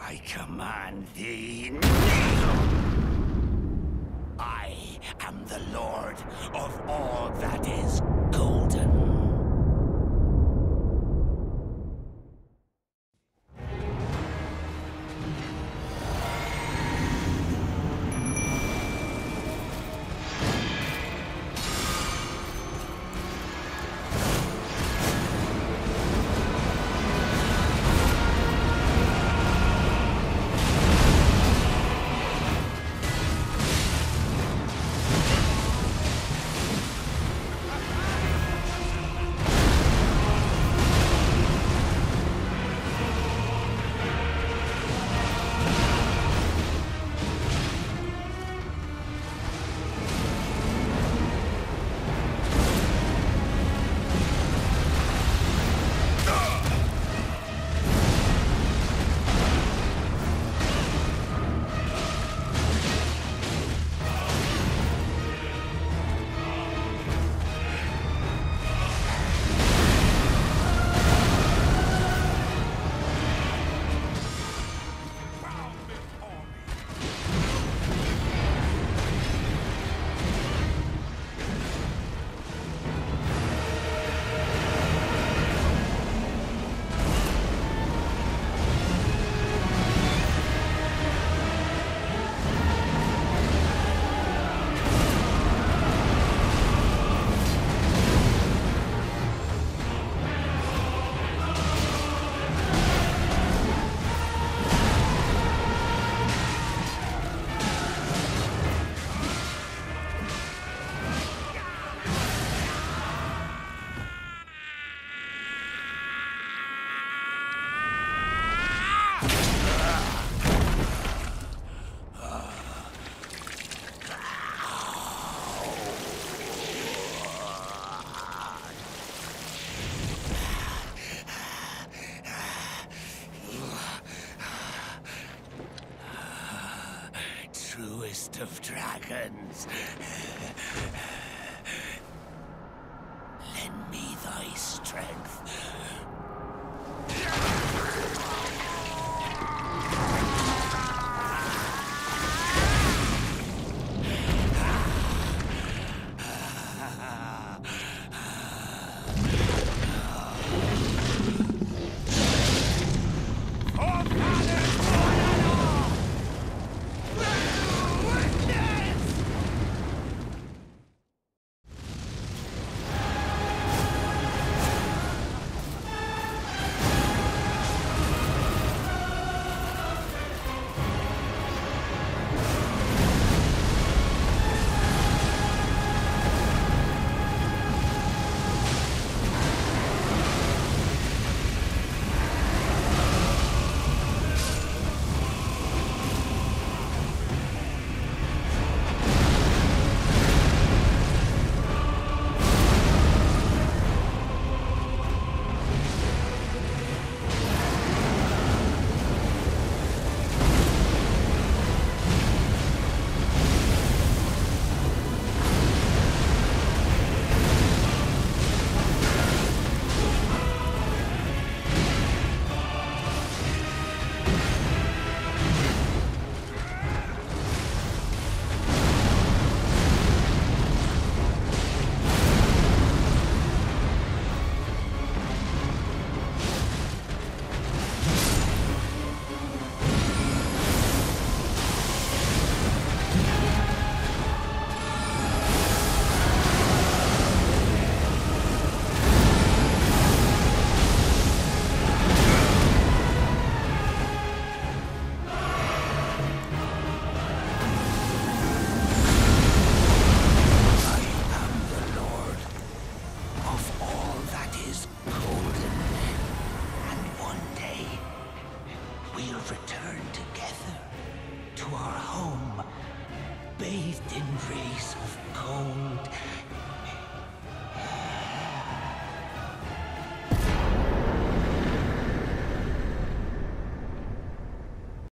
I command thee, kneel! I am the Lord of all that is Truest of dragons. Return